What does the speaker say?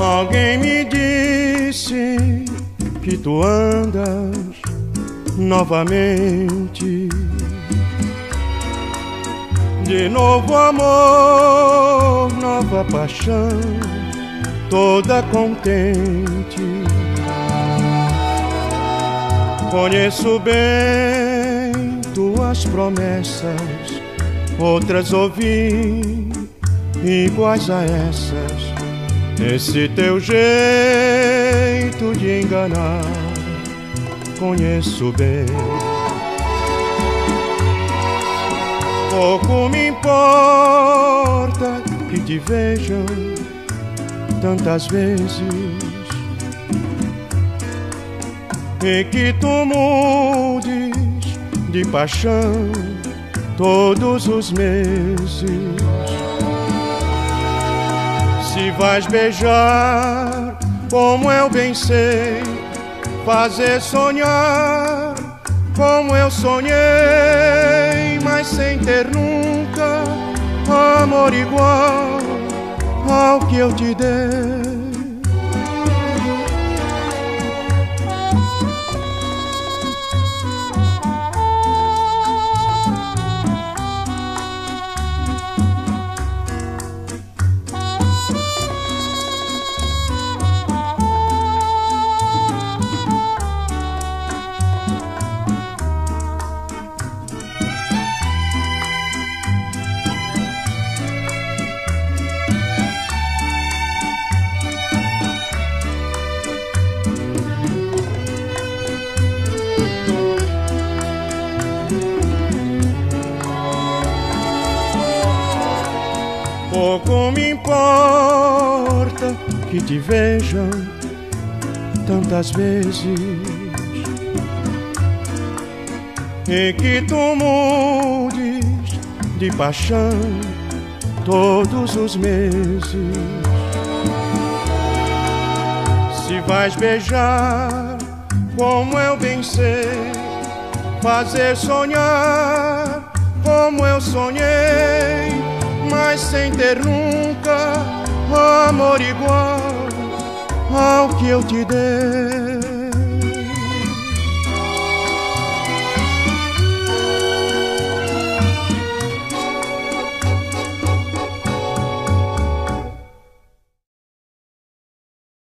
Alguém me disse que tu andas novamente. De novo amor, nova paixão, toda contente. Conheço bem tuas promessas, outras ouvi iguais a essas. Esse teu jeito de enganar, conheço bem. Pouco me importa que te vejam tantas vezes e que tu mudes de paixão todos os meses. Se vais beijar, como eu bem sei, fazer sonhar, como eu sonhei, mas sem ter nunca amor igual ao que eu te dei. Pouco me importa que te vejam tantas vezes e que tu mudes de paixão todos os meses. Se vais beijar, como eu bem sei, fazer sonhar, como eu sonhei mas sem ter nunca amor igual ao que eu te dei.